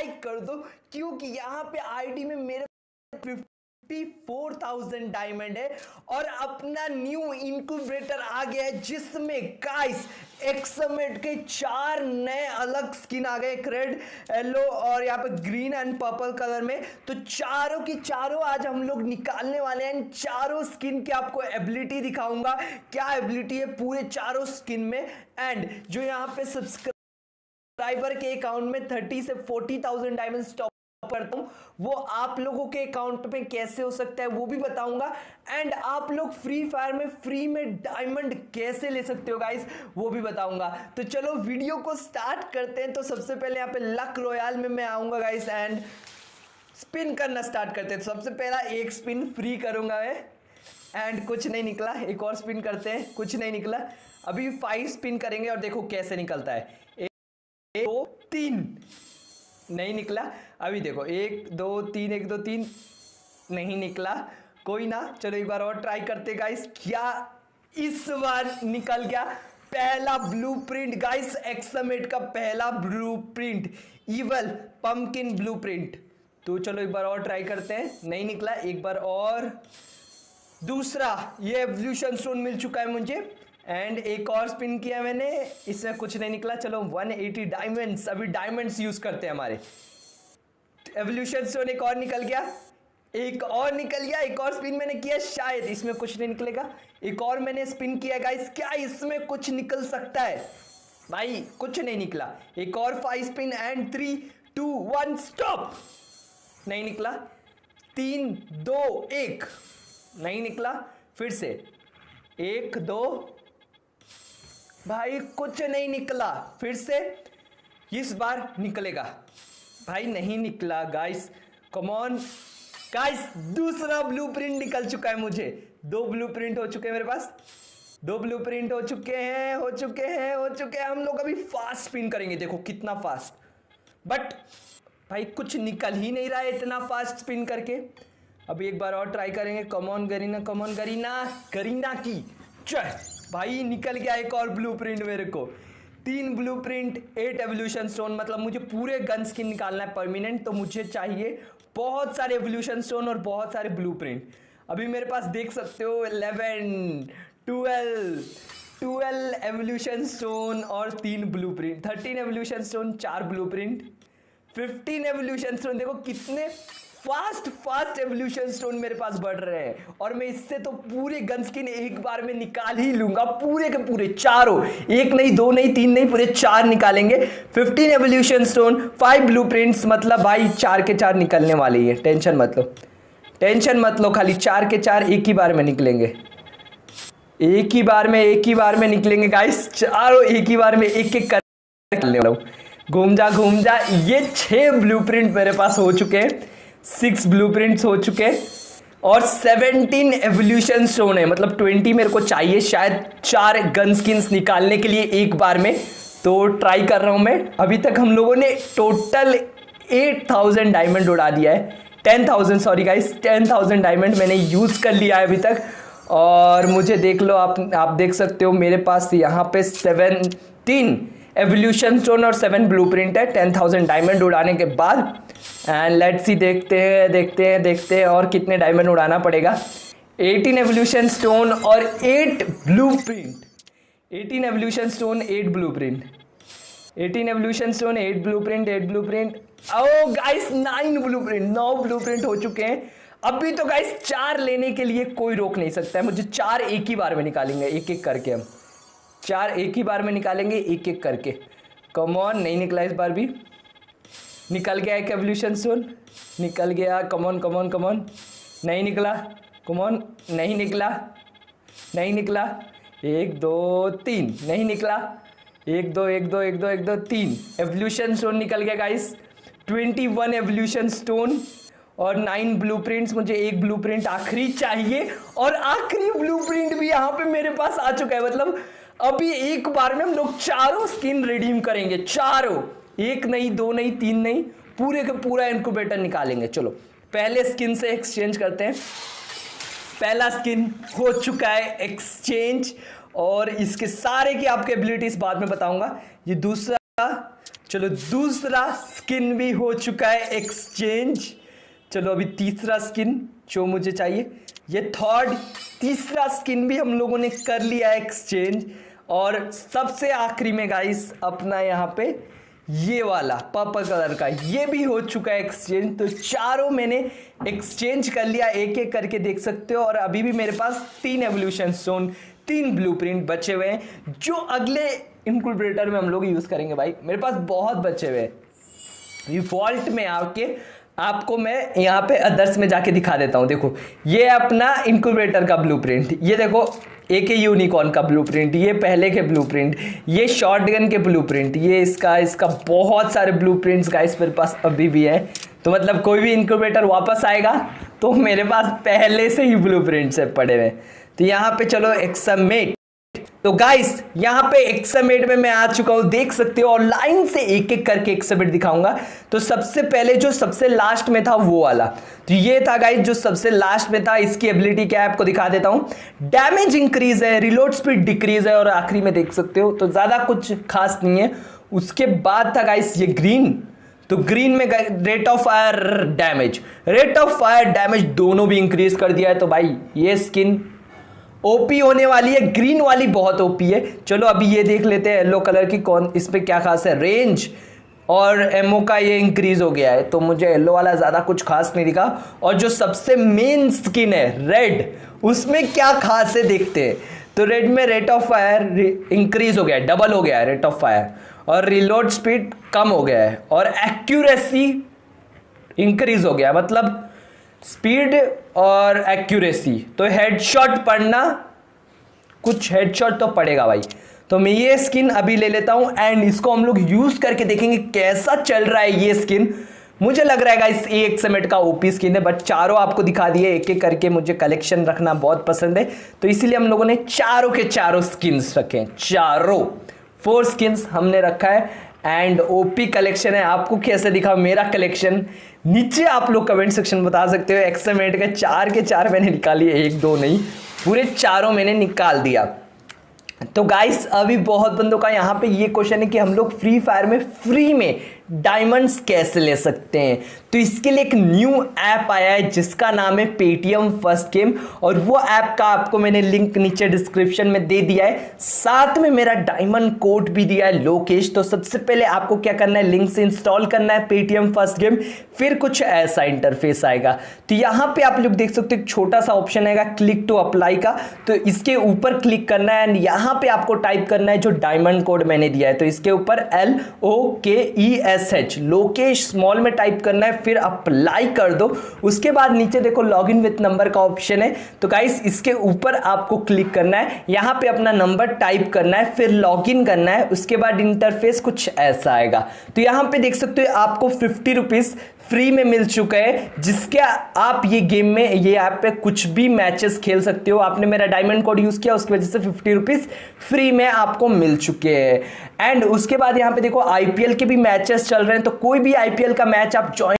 Like कर दो क्योंकि यहाँ पे आईडी में मेरे 54,000 डायमंड है और अपना न्यू इंक्यूबेटर आ गया है जिसमें गाइस एक्समेट के चार नए अलग स्किन आ गए रेड येलो और यहाँ पे ग्रीन एंड पर्पल कलर में। तो चारों की चारों आज हम लोग निकालने वाले हैं। चारों स्किन की आपको एबिलिटी दिखाऊँगा। क्या एबिलिटी है? पूरे चारों स्किन में। एंड जो यहाँ पे सब्सक्राइबर के अकाउंट में थर्टी से फोर्टी थाउज़ेंड डायमंड स्टॉप करता हूँ। वो आप लोगों के अकाउंट पे कैसे हो सकता है, वो भी बताऊँगा। एंड आप लोग फ्री फायर में फ्री में डायमंड कैसे ले सकते हो गाइस वो भी बताऊँगा। तो चलो वीडियो को स्टार्ट करते हैं। तो सबसे पहले यहाँ पे लक रॉयल में मैं आऊँगा गाइस एंड स्पिन करना स्टार्ट करते हैं। तो सबसे पहला एक स्पिन फ्री करूँगा मैं। एंड कुछ नहीं निकला। एक और स्पिन करते हैं। कुछ नहीं निकला। अभी फाइव स्पिन करेंगे और देखो कैसे निकलता है। तीन। नहीं निकला। अभी देखो, एक, दो, तीन, एक, दो, तीन। नहीं निकला। कोई ना, चलो एक बार और ट्राई करते गाइस क्या इस बार निकल गया? पहला ब्लूप्रिंट गाइस एक्समेट का पहला ब्लूप्रिंट इवल पंपकिन ब्लूप्रिंट तो चलो एक बार और ट्राई करते हैं। नहीं निकला। एक बार और। दूसरा, ये एवल्यूशन स्टोन मिल चुका है मुझे। एंड एक और स्पिन किया मैंने। इसमें कुछ नहीं निकला। चलो, 180 डायमंड्स अभी डायमंड्स यूज़ करते हैं हमारे। एवोल्यूशन स्टोन एक और निकल गया। एक और निकल गया। एक और स्पिन मैंने किया। शायद इसमें कुछ नहीं निकलेगा। एक और मैंने स्पिन किया गाइस क्या इसमें कुछ निकल सकता है? भाई, कुछ नहीं निकला। एक और five spin and three two one stop नहीं निकला। तीन, दो, एक। नहीं निकला। फिर से। एक, दो भाई कुछ नहीं निकला, फिर से इस बार निकलेगा। भाई नहीं निकला गाइस कमॉन गाइस दूसरा ब्लूप्रिंट निकल चुका है मुझे। दो ब्लूप्रिंट हो चुके हैं मेरे पास। दो ब्लूप्रिंट हो चुके हैं, हो चुके हैं, हो चुके हैं। हम लोग अभी फास्ट स्पिन करेंगे, देखो कितना फास्ट बट भाई कुछ निकल ही नहीं रहा है इतना फास्ट स्पिन करके। अभी एक बार और ट्राई करेंगे। Come on Garena come on Garena Garena की। चल। भाई, निकल गया एक और ब्लूप्रिंट मेरे को। तीन blueprint eight evolution stone मतलब मुझे पूरे गन स्किन निकालना है परमानेंट तो मुझे चाहिए बहुत सारे एवोल्यूशन स्टोन और बहुत सारे ब्लू प्रिंट अभी मेरे पास देख सकते हो eleven twelve twelve evolution stone और तीन blueprint thirteen evolution stone चार blueprint fifteen evolution stone देखो कितने फास्ट फास्ट एवोल्यूशन स्टोन मेरे पास बढ़ रहे हैं। और मैं इससे तो पूरे गन स्किन एक बार में निकाल ही लूँगा। पूरे के पूरे, चारों। एक नहीं, दो नहीं, तीन नहीं, पूरे चार निकालेंगे। 15 एवोल्यूशन स्टोन फाइव ब्लूप्रिंट्स मतलब भाई चार के चार निकलने वाले ही। है टेंशन मत लो। टेंशन मत लो, खाली चार के चार एक ही बार में निकलेंगे। एक ही बार में, एक ही बार में निकलेंगे गाइस चारों एक ही बार में एक एक कर घूम जा घूम जा। ये छह ब्लूप्रिंट मेरे पास हो चुके हैं। सिक्स ब्लूप्रिंट्स हो चुके और 17 एवोल्यूशन स्टोन है। मतलब 20 मेरे को चाहिए शायद चार गन स्किन्स निकालने के लिए एक बार में। तो ट्राई कर रहा हूँ मैं। अभी तक हम लोगों ने टोटल 8000 डायमंड उड़ा दिया है। 10000 सॉरी गाइस 10000 डायमंड मैंने यूज़ कर लिया है अभी तक। और मुझे देख लो आप आप देख सकते हो मेरे पास यहाँ पे सेवनटीन एवोल्यूशन स्टोन और सेवन ब्लूप्रिंट है टेन थाउज़ेंड डायमंड उड़ाने के बाद। एंड लेट्स सी देखते हैं देखते हैं देखते हैं और कितने डायमंड उड़ाना पड़ेगा। 18 एवोल्यूशन स्टोन और eight blueprint eighteen evolution stone eight blueprint eighteen evolution stone 8 blueprint 8 blueprint oh guys nine blueprint नौ ब्लू प्रिंट हो चुके हैं। अभी तो गाइस चार लेने के लिए कोई रोक नहीं सकता है। मुझे चार एक ही बार में निकालेंगे एक एक करके हम। चार एक ही बार में निकालेंगे एक एक करके कमॉन नहीं निकला इस बार भी। निकल गया एक एवोल्यूशन स्टोन निकल गया कमॉन कमॉन कमॉन नहीं निकला कमॉन नहीं निकला। नहीं निकला। एक, दो, तीन। नहीं निकला। एक, दो एक दो एक दो एक, दो, तीन। एवोल्यूशन स्टोन निकल गया guys twenty one evolution stone और नाइन ब्लूप्रिंट्स मुझे एक ब्लूप्रिंट आखिरी चाहिए और आखिरी ब्लूप्रिंट भी यहाँ पे मेरे पास आ चुका है। मतलब अभी एक बार में हम लोग चारों स्किन रिडीम करेंगे, चारों। एक नहीं, दो नहीं, तीन नहीं, पूरे का पूरा इनक्यूबेटर निकालेंगे। चलो, पहले स्किन से एक्सचेंज करते हैं। पहला स्किन हो चुका है एक्सचेंज और इसके सारे की आपके एबिलिटीज बाद में बताऊँगा। ये दूसरा, चलो, दूसरा स्किन भी हो चुका है एक्सचेंज चलो, अभी तीसरा स्किन जो मुझे चाहिए। ये थर्ड तीसरा स्किन भी हम लोगों ने कर लिया एक्सचेंज और सबसे आखिरी में गाइस अपना यहाँ पे ये वाला पर्पल कलर का, ये भी हो चुका है एक्सचेंज तो चारों मैंने एक्सचेंज कर लिया एक एक करके देख सकते हो। और अभी भी मेरे पास तीन एवोल्यूशन जोन तीन ब्लूप्रिंट बचे हुए हैं, जो अगले इंक्यूबेटर में हम लोग यूज़ करेंगे भाई। मेरे पास बहुत बचे हुए हैं। फॉल्ट में आके आपको मैं यहाँ पे अदर्स में जाके दिखा देता हूँ। देखो, ये अपना इंक्यूबेटर का ब्लूप्रिंट ये देखो एक यूनिकॉर्न का ब्लूप्रिंट ये पहले के ब्लूप्रिंट ये शॉर्ट गन के ब्लूप्रिंट ये इसका इसका बहुत सारे ब्लूप्रिंट्स गाइस मेरे पास अभी भी है। तो मतलब कोई भी इंक्यूबेटर वापस आएगा तो मेरे पास पहले से ही ब्लू प्रिंट है पड़े हुए तो यहाँ पे चलो एक्समेट तो गाइस यहाँ पे एक्समेट में मैं आ चुका हूँ, देख सकते हो, और लाइन से एक एक करके एक्समेट दिखाऊँगा। तो सबसे पहले जो सबसे लास्ट में था, वो वाला। तो ये था गाइस जो सबसे लास्ट में था, इसकी एबिलिटी क्या है, आपको दिखा देता हूँ। डैमेज इंक्रीज है रिलोड स्पीड डिक्रीज है, और आखिरी में देख सकते हो तो ज़्यादा कुछ खास नहीं है। उसके बाद था गाइस ये ग्रीन तो ग्रीन में rate of fire damage rate of fire damage दोनों भी इंक्रीज कर दिया है तो भाई, ये स्किन ओपी होने वाली है, ग्रीन वाली बहुत ओपी है। चलो अभी ये देख लेते हैं येलो कलर की कौन, इस पर क्या खास है? रेंज और एमओ का ये इंक्रीज हो गया है तो मुझे येलो वाला ज़्यादा कुछ खास नहीं दिखा। और जो सबसे मेन स्किन है रेड उसमें क्या खास है देखते हैं। तो रेड में रेट ऑफ़ फायर इंक्रीज हो गया है डबल हो गया है रेट ऑफ़ फायर और रिलोड स्पीड कम हो गया है, और एक्यूरेसी इंक्रीज हो गया मतलब स्पीड और एक्यूरेसी। तो हेडशॉट पढ़ना, कुछ हेडशॉट तो पड़ेगा भाई। तो मैं ये स्किन अभी ले लेता हूँ एंड इसको हम लोग यूज़ करके देखेंगे कैसा चल रहा है ये स्किन मुझे लग रहा है इस एक समेट का ओपी स्किन है बट चारों आपको दिखा दिए एक एक करके मुझे कलेक्शन रखना बहुत पसंद है। तो इसीलिए हम लोगों ने चारों के चारों स्किन्स रखे हैं, चारों। फोर स्किन्स हमने रखा है। एंड ओपी कलेक्शन है। आपको कैसे दिखा? मेरा कलेक्शन नीचे आप लोग कमेंट सेक्शन में बता सकते हो। एक्समेट के चार के चार मैंने निकाली एक, दो नहीं। पूरे चारों मैंने निकाल दिया। तो गाइस अभी बहुत बंदों का यहाँ पे ये क्वेश्चन है कि हम लोग फ्री फायर में फ्री में डायमंड्स कैसे ले सकते हैं? तो इसके लिए एक न्यू ऐप आया है, जिसका नाम है पेटीएम फ़र्स्ट गेम और वो ऐप का आपको मैंने लिंक नीचे डिस्क्रिप्शन में दे दिया है। साथ में मेरा डायमंड कोड भी दिया है लोकेश तो सबसे पहले आपको क्या करना है? लिंक से इंस्टॉल करना है पेटीएम फ़र्स्ट गेम फिर कुछ ऐसा इंटरफेस आएगा। तो यहाँ पे आप लोग देख सकते हो छोटा सा ऑप्शन आएगा क्लिक टू अप्लाई का। तो इसके ऊपर क्लिक करना है एंड यहाँ पे आपको टाइप करना है जो डायमंड कोड मैंने दिया है। तो इसके ऊपर L O K E S S H. Lokesh small में टाइप करना है, फिर अप्लाई कर दो। उसके बाद नीचे देखो लॉग इन विथ नंबर का ऑप्शन है। तो गाइस इसके ऊपर आपको क्लिक करना है। यहाँ पे अपना नंबर टाइप करना है, फिर लॉग इन करना है। उसके बाद इंटरफेस कुछ ऐसा आएगा। तो यहाँ पे देख सकते हो, आपको फिफ्टी रुपीज़ फ्री में मिल चुका है, जिसके आप ये गेम में, ये ऐप पे कुछ भी मैचेस खेल सकते हो। आपने मेरा डायमंड कोड यूज़ किया, उसकी वजह से फिफ्टी रुपीज़ फ्री में आपको मिल चुके हैं। एंड उसके बाद यहाँ पे देखो आईपीएल के भी मैचेस चल रहे हैं तो कोई भी आईपीएल का मैच आप ज्वाइन